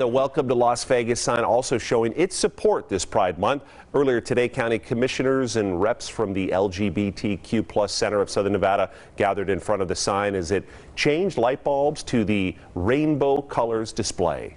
The Welcome to Las Vegas sign also showing its support this Pride Month. Earlier today, county commissioners and reps from the LGBTQ plus Center of Southern Nevada gathered in front of the sign as it changed light bulbs to the rainbow colors display.